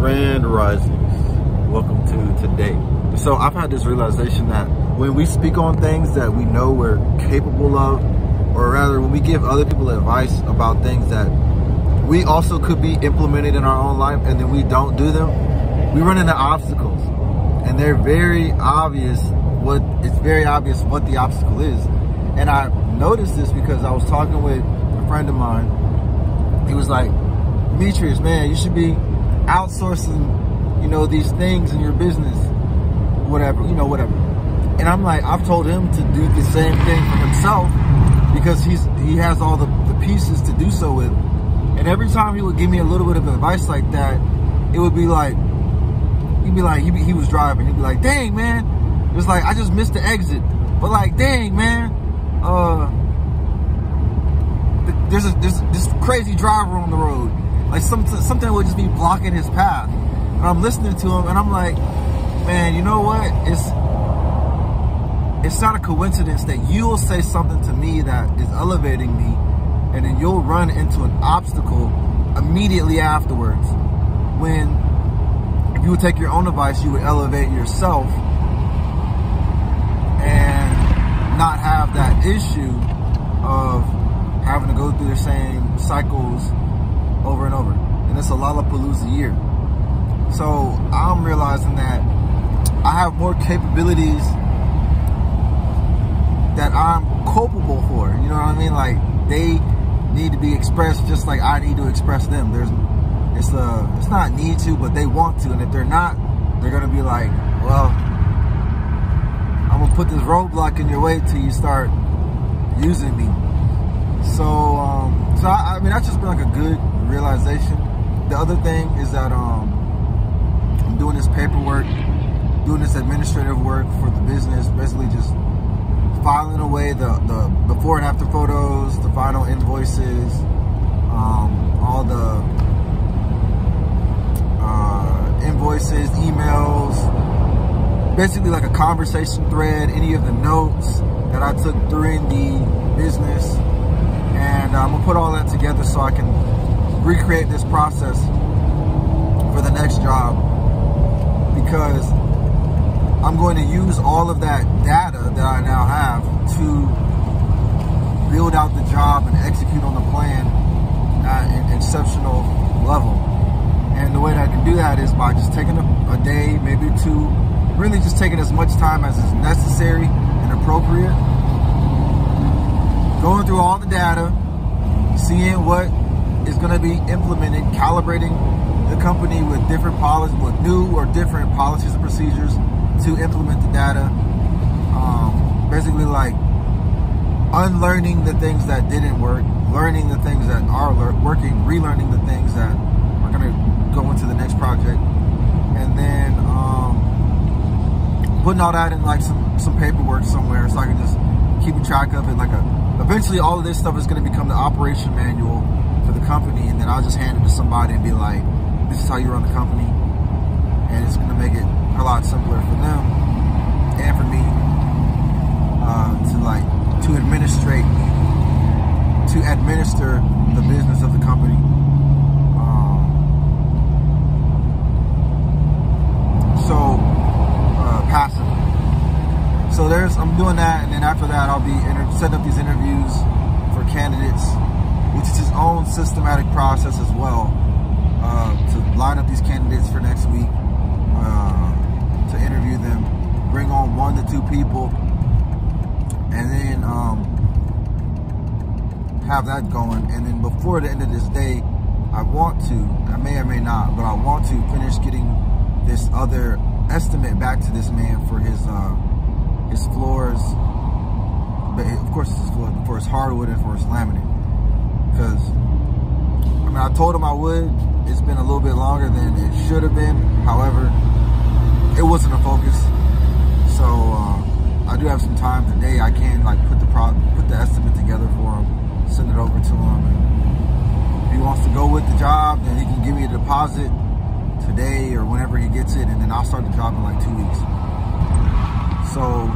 Grand Risings. Welcome to today. So I've had this realization that when we speak on things that we know we're capable of, or rather when we give other people advice about things that we also could be implemented in our own life and then we don't do them, we run into obstacles. And they're very obvious what it's very obvious what the obstacle is. And I noticed this because I was talking with a friend of mine. He was like, Demetrius, man, you should be outsourcing, you know, these things in your business, whatever, you know, whatever. And I'm like, I've told him to do the same thing for himself because he's he has all the, the pieces to do so with. And every time he would give me a little bit of advice like that, it would be like, he'd be like, he, be, he was driving, he'd be like, dang, man, it was like, I just missed the exit. But like, dang, man, uh, there's a, there's this crazy driver on the road. Like something, something would just be blocking his path. And I'm listening to him and I'm like, man, you know what? It's, it's not a coincidence that you'll say something to me that is elevating me and then you'll run into an obstacle immediately afterwards. When if you would take your own advice, you would elevate yourself and not have that issue of having to go through the same cycles over and over. And it's a Lollapalooza year. So I'm realizing that I have more capabilities that I'm culpable for. You know what I mean? Like they need to be expressed just like I need to express them. There's it's a it's not need to, but they want to. And if they're not, they're gonna be like, well, I'm gonna put this roadblock in your way till you start using me. So um, so I, I mean that's just been like a good realization. The other thing is that um, I'm doing this paperwork, doing this administrative work for the business, basically just filing away the, the before and after photos, the final invoices, um, all the uh, invoices, emails, basically like a conversation thread, any of the notes that I took during the business. And I'm gonna put all that together so I can recreate this process for the next job because I'm going to use all of that data that I now have to build out the job and execute on the plan at an exceptional level. And the way that I can do that is by just taking a, a day, maybe two, really just taking as much time as is necessary and appropriate. Going through all the data, seeing what is going to be implemented, calibrating the company with different policies, with new or different policies and procedures to implement the data. Um, basically, like unlearning the things that didn't work, learning the things that are working, relearning the things that are going to go into the next project, and then um, putting all that in like some some paperwork somewhere so I can just keep track of it. Like a eventually, all of this stuff is going to become the operation manual company, and then I'll just hand it to somebody and be like, "This is how you run the company," and it's going to make it a lot simpler for them and for me uh, to like to administrate to administer the business of the company. Um, so uh, passive. So there's I'm doing that, and then after that I'll be setting up these interviews for candidates, which is its own systematic process as well uh, to line up these candidates for next week. Uh, to interview them, bring on one to two people, and then um, have that going. And then before the end of this day, I want to, I may or may not, but I want to finish getting this other estimate back to this man for his uh, his floors. But of course, his floor, for his hardwood and for his laminate. Because I mean, I told him I would. It's been a little bit longer than it should have been. However, it wasn't a focus. So uh, I do have some time today. I can like put the pro put the estimate together for him, send it over to him. And if he wants to go with the job, then he can give me a deposit today or whenever he gets it, and then I'll start the job in like two weeks. So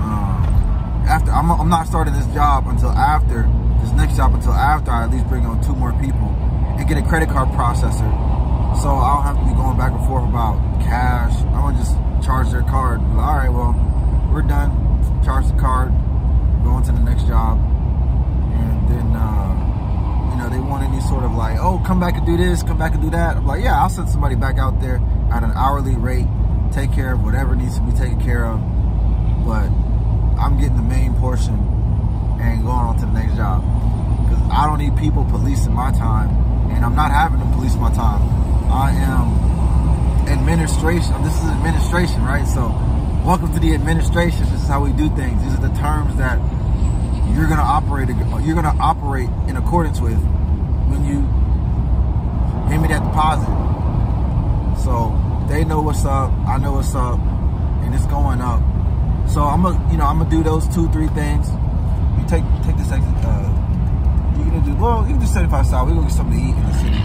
uh, after I'm, I'm not starting this job until after this next job until after I at least bring on two more people and get a credit card processor so I don't have to be going back and forth about cash. I'm gonna just charge their card. Like, All right, well, we're done. Charge the card. Go on to the next job. And then, uh, you know, they want any sort of like, oh, come back and do this, come back and do that. I'm like, yeah, I'll send somebody back out there at an hourly rate, take care of whatever needs to be taken care of. But I'm getting the main portion and going on to the next job. Because I don't need people policing my time, and I'm not having them police my time. I am administration. This is administration, right? So, welcome to the administration. This is how we do things. These are the terms that you're gonna operate. You're gonna operate in accordance with when you give me that deposit. So they know what's up. I know what's up, and it's going up. So I'm gonna, you know, I'm gonna do those two, three things. You take take this exit. Uh, you gonna do well? You can do 75 south. We're gonna get something to eat in the city.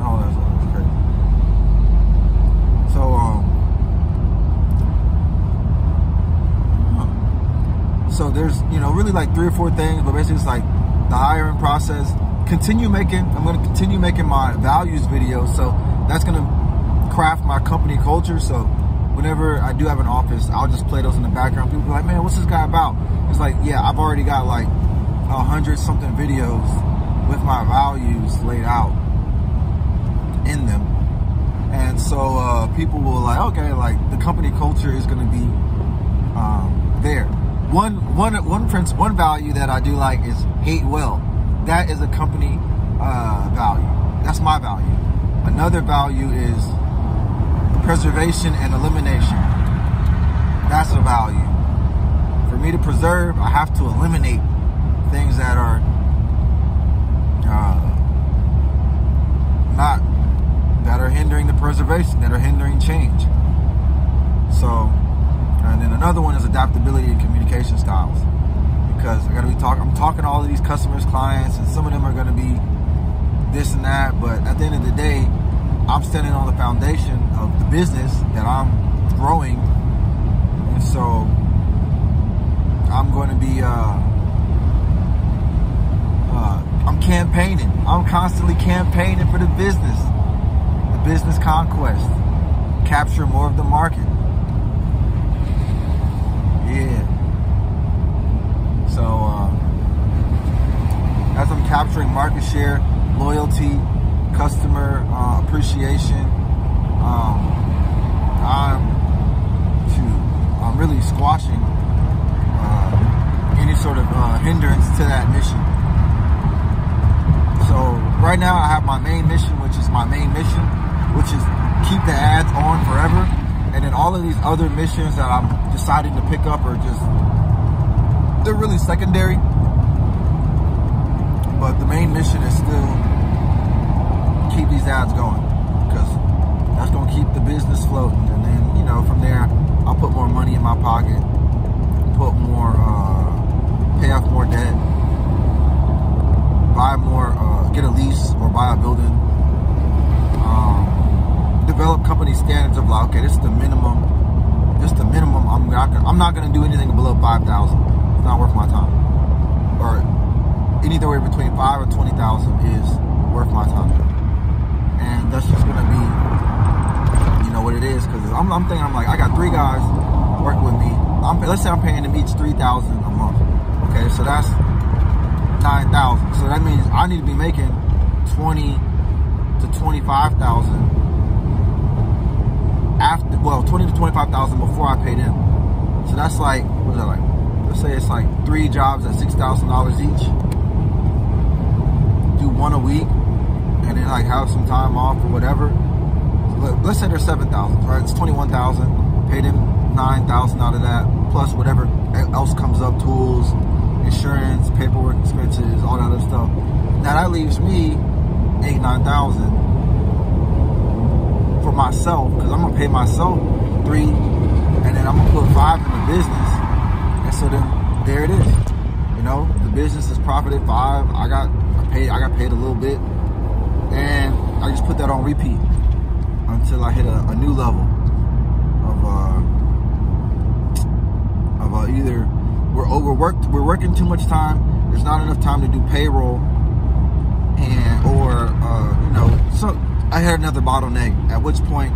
Oh, that's, that's crazy. So um. So there's, you know, really like three or four things, but basically it's like the hiring process. Continue making, I'm going to continue making my values videos. So that's going to craft my company culture. So whenever I do have an office, I'll just play those in the background. People be like, man, what's this guy about? It's like, yeah, I've already got like a hundred something videos with my values laid out in them. And so uh, people will like, okay, like the company culture is going to be um, there one one one prince one value that I do like is hate well. That is a company uh, value. That's my value. Another value is preservation and elimination. That's a value. For me to preserve, I have to eliminate things that are uh, not that are hindering the preservation, that are hindering change. So and then another one is adaptability and communication styles. Because I gotta be talking, I'm talking to all of these customers, clients, and some of them are gonna be this and that. But at the end of the day, I'm standing on the foundation of the business that I'm growing. And so I'm going to be, uh, uh, I'm campaigning. I'm constantly campaigning for the business, the business conquest, capture more of the market. Yeah. So, uh, as I'm capturing market share, loyalty, customer uh, appreciation, um, I'm I'm really squashing uh, any sort of uh, hindrance to that mission. So right now I have my main mission, which is my main mission, which is keep the ads on forever and then all of these other missions that I'm deciding to pick up are just, they're really secondary. But the main mission is still keep these ads going because that's going to keep the business floating. And then, you know, from there, I'll put more money in my pocket, put more, uh, pay off more debt, buy more, uh, get a lease or buy a building. Develop company standards of like, okay, this is the minimum, this is the minimum. I'm not gonna, I'm not going to do anything below five thousand. It's not worth my time. Or anywhere between five or twenty thousand is worth my time, and that's just going to be, you know, what it is. Because I'm, I'm thinking, I'm like, I got three guys working with me. I'm, let's say I'm paying them each three thousand a month. Okay, so that's nine thousand. So that means I need to be making twenty to twenty-five thousand after well twenty to twenty five thousand before I paid them. So that's like what is that like? Let's say it's like three jobs at six thousand dollars each. Do one a week, and then like have some time off or whatever. Let's say there's seven thousand, right? It's twenty one thousand. Pay them nine thousand out of that, plus whatever else comes up, tools, insurance, paperwork expenses, all that other stuff. Now that leaves me eight nine thousand for myself because I'm gonna pay myself three, and then I'm gonna put five in the business, and so then there it is. You know, the business is profited five. I got I paid I got paid a little bit, and I just put that on repeat until I hit a, a new level of uh, of uh, either we're overworked, we're working too much time. There's not enough time to do payroll, and or uh, you know, so I hit another bottleneck. At which point,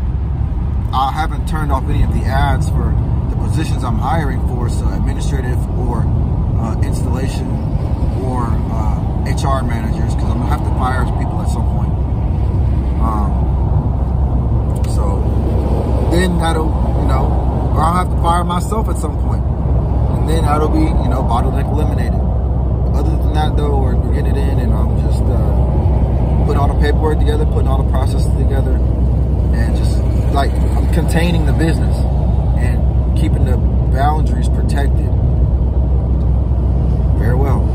I haven't turned off any of the ads for the positions I'm hiring for, so administrative or uh, installation or uh, HR managers, because I'm gonna have to fire people at some point. Um, so then that'll, you know, or I'll have to fire myself at some point, and then that'll be, you know, bottleneck eliminated. Other than that, though, we're, getting it in, and I'm just uh, putting all the paperwork together, putting all the processes together, and just like I'm containing the business and keeping the boundaries protected. Farewell.